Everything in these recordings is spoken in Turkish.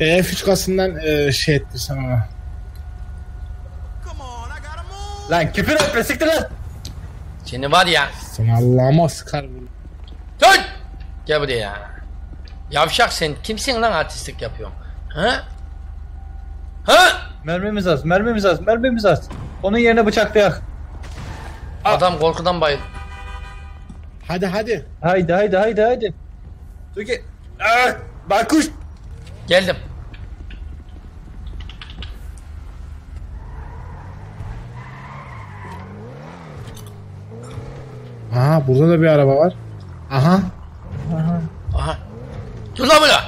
E, F3 kasından e, şey etti sana. Lan küfür etme siktir lan. Seni var ya. Sana Allah'ıma sıkar bunu. Dur! Gel buraya. Yavşak sen kimsin lan artistlik yapıyorsun? Ha? Ha? Mermimiz az, mermimiz az, mermimiz az. Onun yerine bıçaklayak. Adam korkudan bayıldı. Hadi hadi. Haydi haydi haydi haydi. Dur ki. Ah, Baykuş. Geldim. Aha burada da bir araba var. Aha. Aha. Dur lan burada.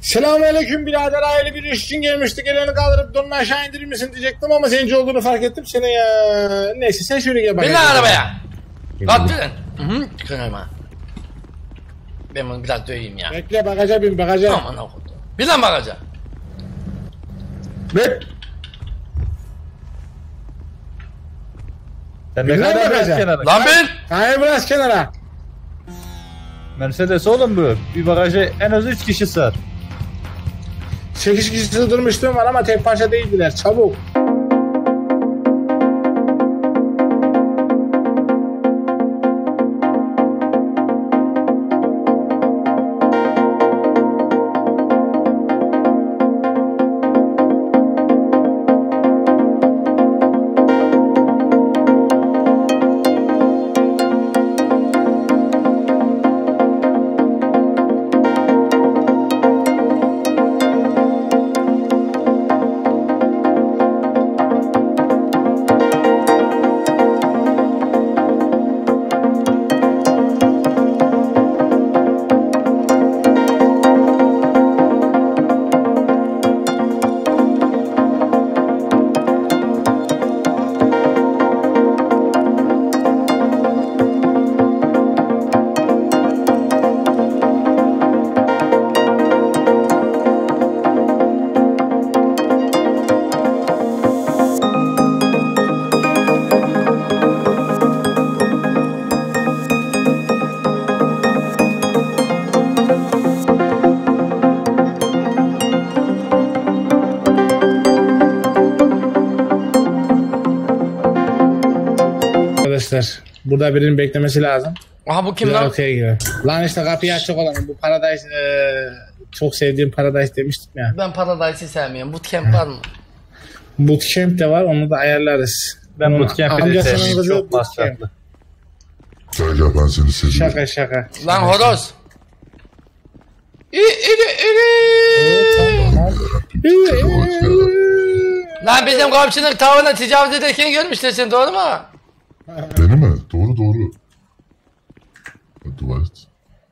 Selamünaleyküm birader aile bir iş için gelmiştik. Elini kaldırıp donunu aşağı indirir misin diyecektim ama zenci olduğunu fark ettim. Seni ya. Neyse sen şöyle gel Bin bakayım. lan arabaya. Lan. Hı hı. Çıkın ha. Ben bunu biraz döveyim ya. Bekle bagaja bin bagaja. Aman okudum. Bin lan bagaja. Ve... Sen ne kadar biraz bakacak. kenara. Lan bin. Hayır biraz kenara. Mercedes oğlum bu. Bir bagajı en az 3 kişi sığar. 8 kişi sığdırmışlığım var ama tek parça değildiler. Çabuk. Arkadaşlar burada birinin beklemesi lazım. Aha bu kim lan? arkaya girelim. Lan işte kapıyı açacak olan bu Paradise eee, çok sevdiğim Paradise demiştim ya. Ben Paradise'i sevmiyorum. Bootcamp var mı? Bootcamp de var onu da ayarlarız. Ben bootcamp'i de kızı Çok masraflı. Gel gel ben seni seviyorum. Şaka şaka. Lan horoz. İ, iri, iri. Lan bizim komşunun tavuğuna tecavüz ederken görmüştün sen doğru mu? Beni mi? Doğru doğru. Et.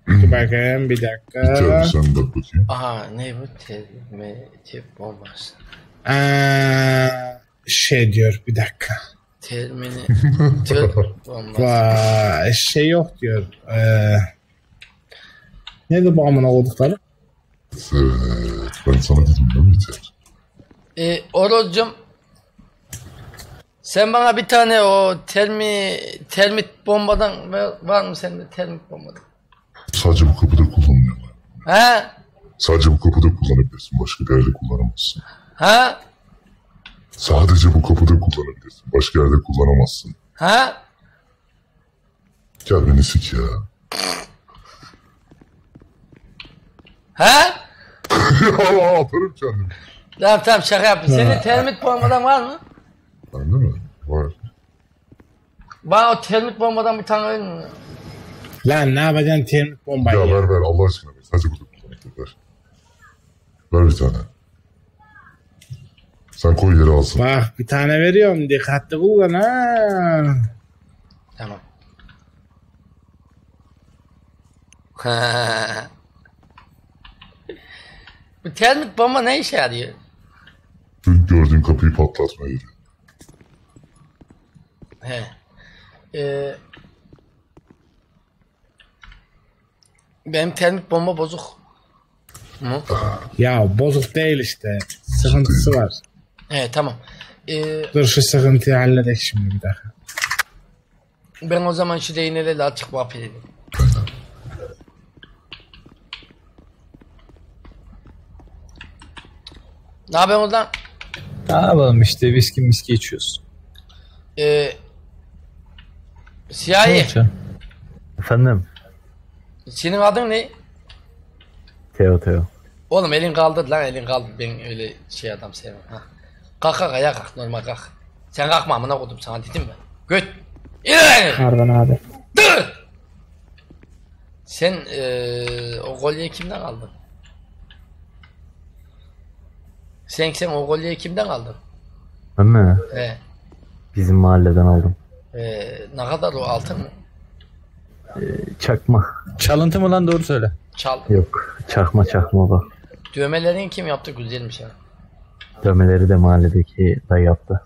Dur bakayım bir dakika. Gel sen bak bakayım. Aha ne bu termeci bombası. Eee, şey diyor bir dakika. Termini tır bombası. Vay şey yok diyor. Eee Neydi bu amına koydukları? Evet. Ben sana dedim değil mi yeter? E, Orozcum sen bana bir tane o termi termit bombadan var mı sende termit bombadan? Sadece bu kapıda kullanılıyor. He? Sadece bu kapıda kullanabilirsin. Başka bir yerde kullanamazsın. He? Sadece bu kapıda kullanabilirsin. Başka yerde kullanamazsın. He? Gel beni sik ya. He? ya atarım kendimi. Tamam tamam şaka yaptım. Senin termit bombadan var mı? Bende mi? Var. Bana o termit bombadan bir tane verir mi? Lan ne yapacaksın termit bombayı? Ya ya? ver ver Allah aşkına ver. Sadece burada kullanabilir. Ver. Ver bir tane. Sen koy yere alsın. Bak bir tane veriyorum dikkatli kullan ha. Tamam. Bu termit bomba ne işe yarıyor? Dün gördüğün kapıyı yarıyor. He. Ee, benim termik bomba bozuk. Mu? Ya bozuk değil işte. Sıkıntısı var. He tamam. Ee, Dur şu sıkıntıyı halledek şimdi bir dakika. ben o zaman şu değnelerle açık muhabbet edeyim. Ne yapıyorsun oradan? Ne yapalım işte viski miski içiyoruz. Ee, siyahi. Efendim? Senin adın ne? Teo Teo. Oğlum elin kaldır lan elin kaldır. Ben öyle şey adam sevmem. Ha. Kalk kalk ayağa kalk normal kalk. Sen kalkma amına koydum sana dedim mi? Göt. İleri. Pardon abi. Dur. Sen eee o kolyeyi kimden aldın? Sen sen o kolyeyi kimden aldın? Ben mi? He. Bizim mahalleden aldım. Eee ne kadar o altın mı? Çakma. Çalıntı mı lan doğru söyle. Çaldın. Yok. Çakma çakma bak. Dövmelerini kim yaptı? Güzelmiş ha. Dövmeleri de mahalledeki dayı yaptı.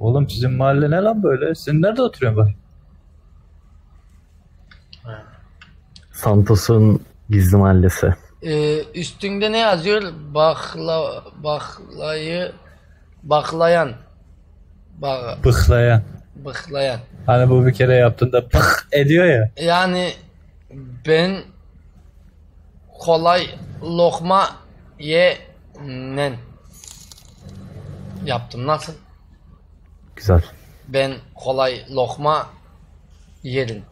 Oğlum sizin mahalle ne lan böyle? Sen nerede oturuyorsun bak? Santos'un gizli mahallesi. Eee üstünde ne yazıyor? Bakla baklayı baklayan. Bak Bıklayan. Bıklayan. Hani bu bir kere yaptığında bık ediyor ya. Yani ben kolay lokma yenen yaptım. Nasıl? Güzel. Ben kolay lokma yerim.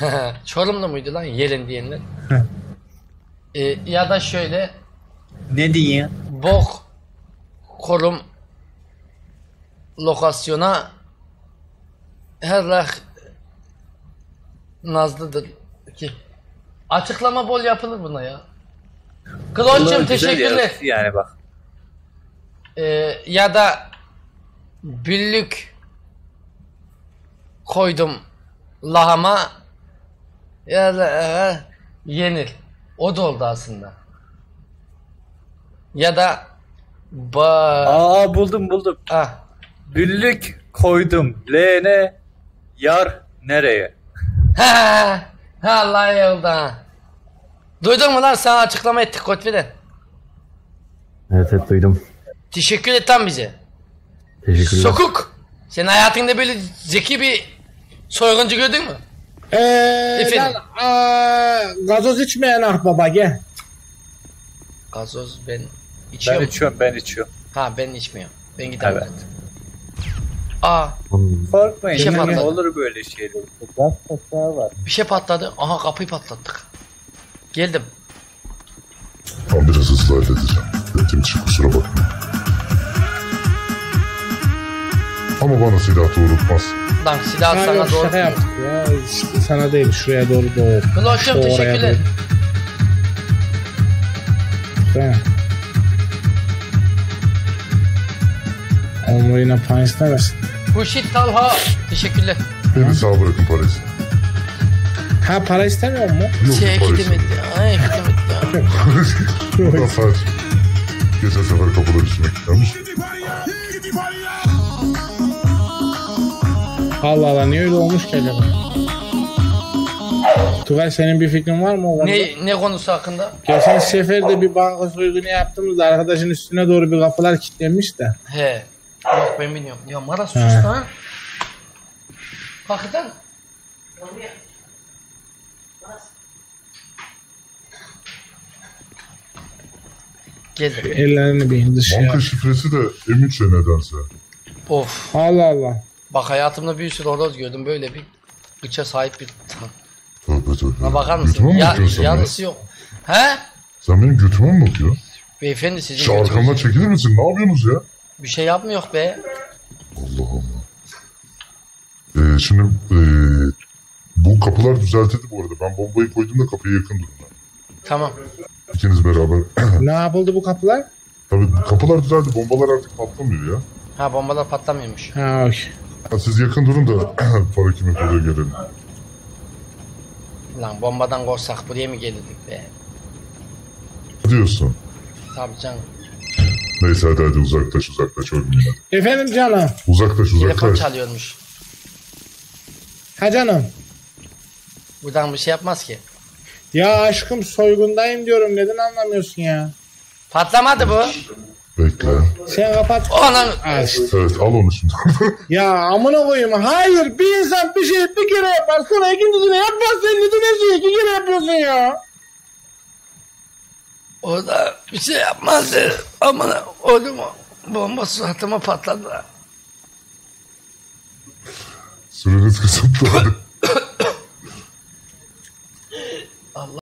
Çorumlu muydu lan yerin diyenler? Ee, ya da şöyle Ne diyeyim? bok korum lokasyona her lak nazlıdır ki açıklama bol yapılır buna ya. Kloç'cum teşekkürler. Yani bak. Ee, ya da büllük koydum lahama ya da e, yenir. O da oldu aslında. Ya da ba Aa buldum buldum. ah, Büllük koydum. Leğene yar nereye? ha, ha Allah yolda. Duydun mu lan sana açıklama ettik Kotvi'den. Evet evet duydum. Teşekkür et lan bize. Teşekkürler. Sokuk. Sen hayatında böyle zeki bir soyguncu gördün mü? Eee Efendim? lan, aa, gazoz içmeyen ah baba gel. Gazoz ben Ben içiyorum. içiyorum ben içiyorum. Ha ben içmiyorum. Ben giderim. Evet. Aa. Korkmayın. Bir şey patladı. olur böyle şeyler. bir şey patladı. Aha kapıyı patlattık. Geldim. Tam biraz hızlı halledeceğim. Benim için kusura bakma. Ama bana silah doğrultmaz. Lan silah Ha, sana doğru. şaka yaptık ya. Sana değil şuraya doğru doğru. Oraya teşekkürler. doğru. Şuraya. Oğlum yine pan istemesin. Huşit Talha teşekkürler. Beni sağ bırakın parayı. Ha para istemiyor mu? Yok Şey parayı. gidemedi. Ay gidemedi. Sadece. Geçen sefer kapıda üstüme kilitlenmiş. Allah Allah niye öyle olmuş ki acaba? Tugay senin bir fikrin var mı? o konuda? ne ne konusu hakkında? Geçen sefer de bir banka soygunu yaptığımızda arkadaşın üstüne doğru bir kapılar kilitlenmiş de. He. Yok ben bilmiyorum. Ya Mara sus lan. Hakikaten. Geldim. Ellerini bir indir şey Banka şifresi de M3'e nedense. Of. Allah Allah. Bak hayatımda bir sürü horoz gördüm böyle bir bıça sahip bir Tövbe tövbe. Bakar Götüme mısın? mi Ya, bakıyorsun sen yanlısı yok. He? Sen benim götüme mi bakıyorsun? Beyefendi sizin Şu götünüz- arkamdan çekilir misin? Ne yapıyorsunuz ya? Bir şey yapmıyor be. Allah Allah. Ee, şimdi ee, bu kapılar düzeltildi bu arada. Ben bombayı koydum da kapıya yakın durun. Tamam. İkiniz beraber. Ne yapıldı bu kapılar? Tabii kapılar düzeldi. Bombalar artık patlamıyor ya. Ha bombalar patlamıyormuş. Ha okey. Ha, siz yakın durun da para kime kalıyor gelelim. Lan bombadan korksak buraya mı gelirdik be? Ne diyorsun? Tabii canım. Neyse hadi hadi uzaklaş uzaklaş ölmeyin. Efendim canım. Uzaklaş Telefon uzaklaş. çalıyormuş. Ha canım. Buradan bir şey yapmaz ki. Ya aşkım soygundayım diyorum. Neden anlamıyorsun ya? Patlamadı bu. Bekle. Sen kapat. Anan. Al işte. Evet al onu şimdi. Ya amına koyayım. Hayır bir insan bir şey bir kere yapar sonra ikincisini yapmaz. Sen neden her şeyi iki kere yapıyorsun ya? O da bir şey yapmaz dedi. Aman oğlum bomba suratıma patladı. Süreniz kısıtlı. Allah